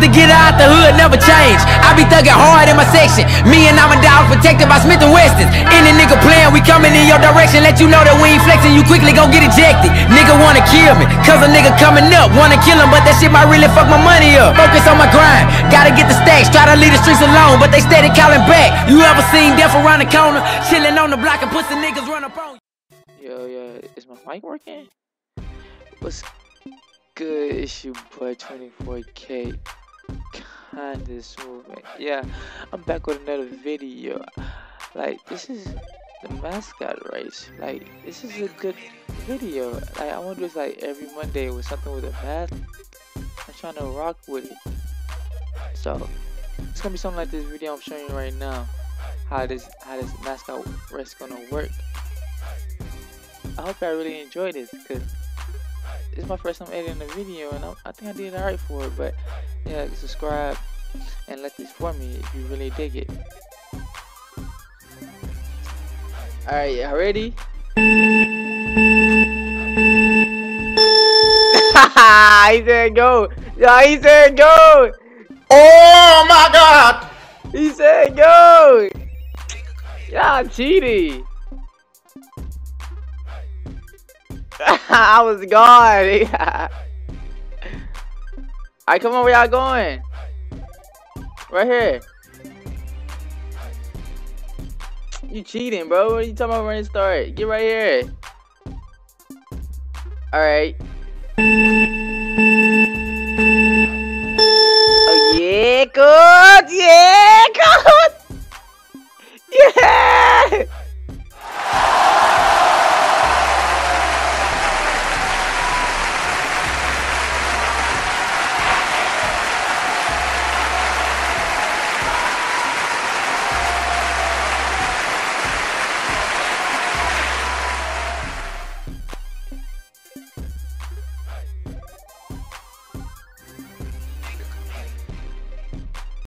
to get out the hood never change. I be thugging hard in my section. Me and I'm a dog protected by Smith and Wessons. Any nigga playing, we coming in your direction. Let you know that we ain't flexing, you quickly gon' get ejected. Nigga wanna kill me, cause a nigga coming up. Wanna kill him, but that shit might really fuck my money up. Focus on my grind, gotta get the stacks. Try to leave the streets alone, but they steady calling back. You ever seen death around the corner? Chilling on the block and pussy niggas run up on. Yo, yo, is my mic working? What's good? It's your boy 24K. Kinda smooth, man. Yeah, I'm back with another video. Like, this is the mascot race. Like, this is a good video. Like, I want to do this like every Monday with something with a mask. I'm trying to rock with it. So, it's gonna be something like this video I'm showing you right now. How this how this mascot race gonna work. I hope y'all really enjoy this because it's my first time editing a video and I, I think I did alright for it. But yeah, subscribe and like this for me if you really dig it. Alright, y'all ready? he said go. Yeah, he said go. Oh my god! He said go. Y'all cheating. I was gone. Alright, come on, where y'all going? Right here. You cheating, bro. What are you talking about running start? Get right here. Alright.